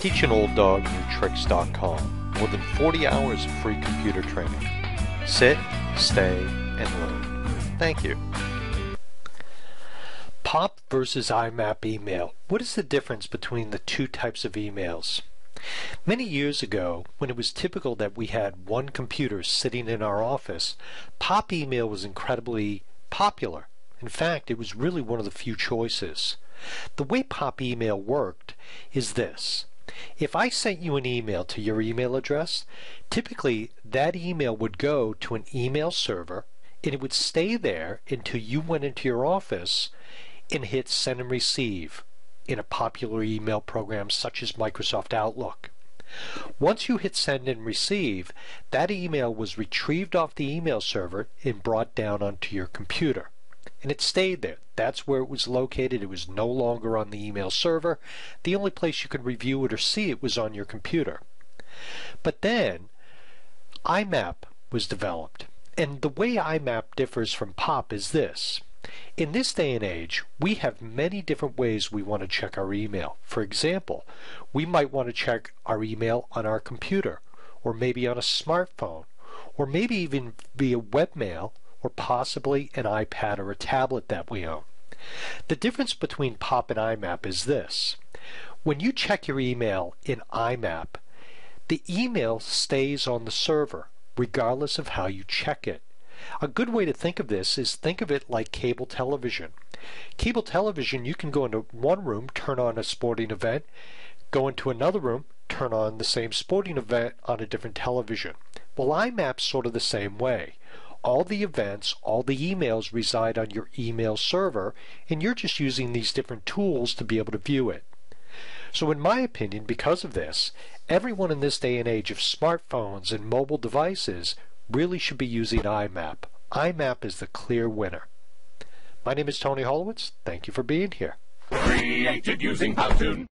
Teach an old dog new tricks.com. More than 40 hours of free computer training. Sit, stay, and learn. Thank you. POP versus IMAP email. What is the difference between the two types of emails? Many years ago, when it was typical that we had one computer sitting in our office, POP email was incredibly popular. In fact, it was really one of the few choices. The way POP email worked is this. If I sent you an email to your email address, typically that email would go to an email server and it would stay there until you went into your office and hit send and receive in a popular email program such as Microsoft Outlook. Once you hit send and receive, that email was retrieved off the email server and brought down onto your computer. And it stayed there. That's where it was located. It was no longer on the email server. The only place you could review it or see it was on your computer. But then, IMAP was developed. And the way IMAP differs from POP is this. In this day and age, we have many different ways we want to check our email. For example, we might want to check our email on our computer, or maybe on a smartphone, or maybe even via webmail, or possibly an iPad or a tablet that we own. The difference between POP and IMAP is this. When you check your email in IMAP, the email stays on the server regardless of how you check it. A good way to think of this is think of it like cable television. Cable television, you can go into one room, turn on a sporting event, go into another room, turn on the same sporting event on a different television. Well, IMAP's sort of the same way. All the events, all the emails reside on your email server, and you're just using these different tools to be able to view it. So in my opinion, because of this, everyone in this day and age of smartphones and mobile devices really should be using IMAP. IMAP is the clear winner. My name is Tony Holowitz. Thank you for being here. Created using Powtoon.